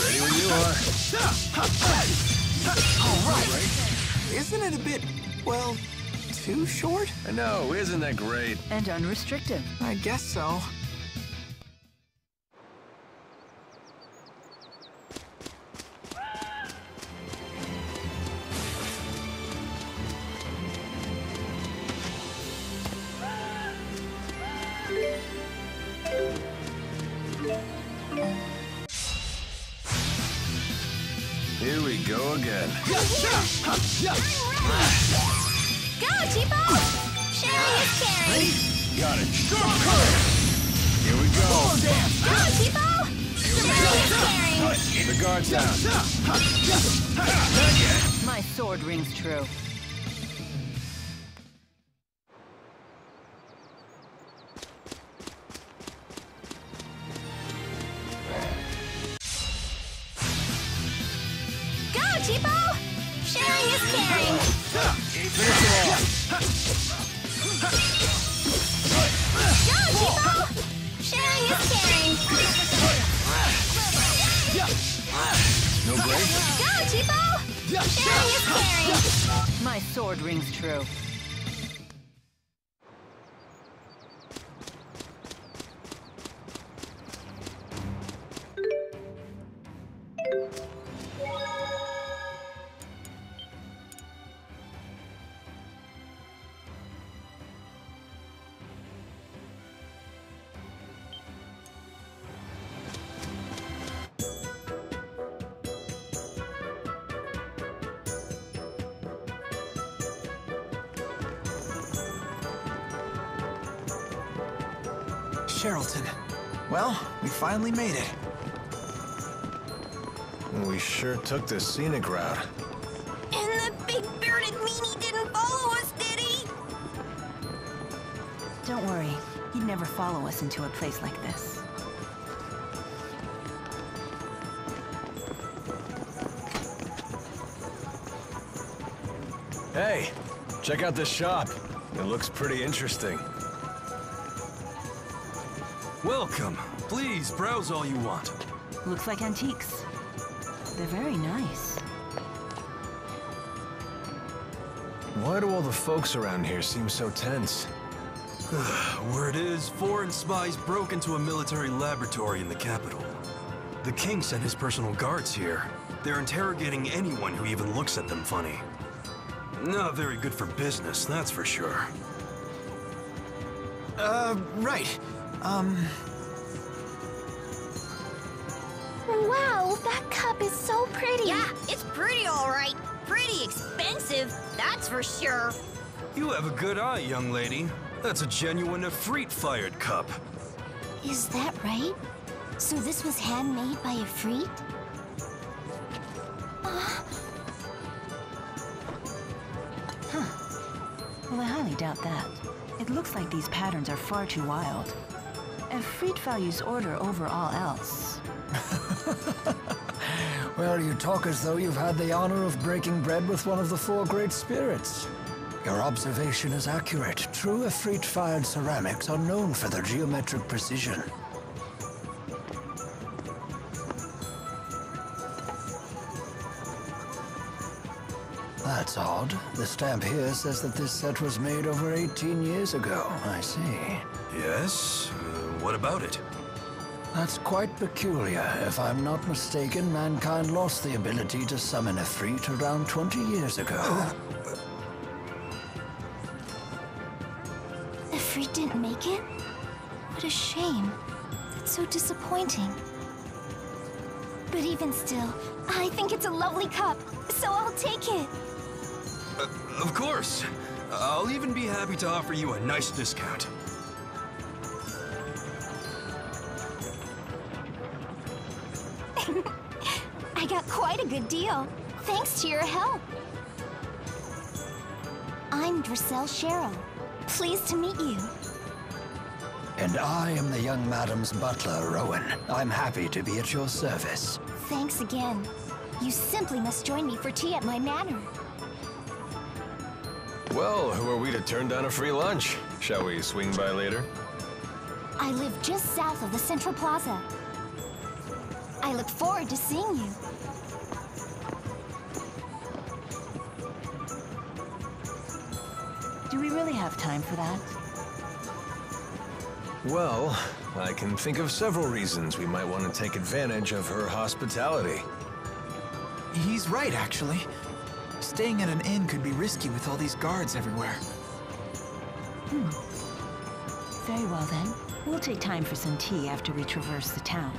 Ready when you are. All right. Isn't it a bit, well, too short? I know, isn't that great? And unrestricted. I guess so. We go again. Go, Teepo! Sharing is caring. Got it. Here we go. Go, Teepo! Sharing is caring. The guard's down. My sword rings true. Teepo! Sharing is caring. Finish him off. Go, Teepo! Sharing is caring. No break? Go, Cheapo! Sharing is caring. My sword rings true. Sharilton. Well, we finally made it. We sure took the scenic route. And the big bearded meanie didn't follow us, did he? Don't worry. He'd never follow us into a place like this. Hey, check out this shop. It looks pretty interesting. Welcome. Please browse all you want. Looks like antiques. They're very nice. Why do all the folks around here seem so tense? Word is, foreign spies broke into a military laboratory in the capital. The king sent his personal guards here. They're interrogating anyone who even looks at them funny. Not very good for business, that's for sure. Uh, right. Um, Wow, that cup is so pretty. Yeah, it's pretty all right. Pretty expensive, that's for sure. You have a good eye, young lady. That's a genuine Efreet-fired cup. Is that right? So this was handmade by a Efreet? Well, I highly doubt that. It looks like these patterns are far too wild. Efreet values order over all else. Well, you talk as though you've had the honor of breaking bread with one of the four great spirits. Your observation is accurate. True Efreet-fired ceramics are known for their geometric precision. That's odd. The stamp here says that this set was made over 18 years ago. I see. Yes? Uh, what about it? That's quite peculiar. If I'm not mistaken, mankind lost the ability to summon a Efreet around 20 years ago. The Efreet didn't make it? What a shame. That's so disappointing. But even still, I think it's a lovely cup, so I'll take it. Uh, of course. I'll even be happy to offer you a nice discount. I got quite a good deal, thanks to your help. I'm Driselle Sharil. Pleased to meet you. And I am the young madam's butler, Rowen. I'm happy to be at your service. Thanks again. You simply must join me for tea at my manor. Well, who are we to turn down a free lunch? Shall we swing by later? I live just south of the Central Plaza. I look forward to seeing you. Do we really have time for that? Well, I can think of several reasons we might want to take advantage of her hospitality. He's right, actually. Staying at an inn could be risky with all these guards everywhere. Hmm. Very well then. We'll take time for some tea after we traverse the town.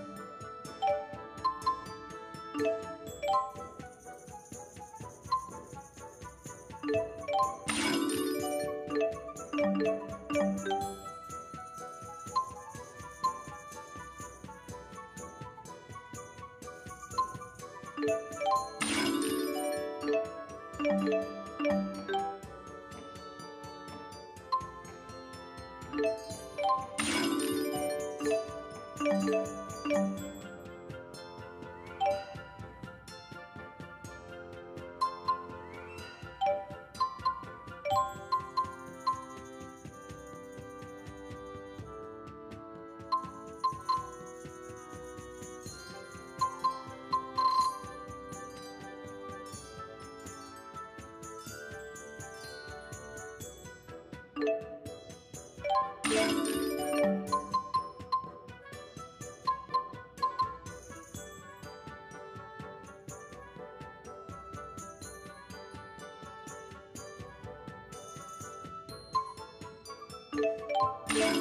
Thank you. Yeah.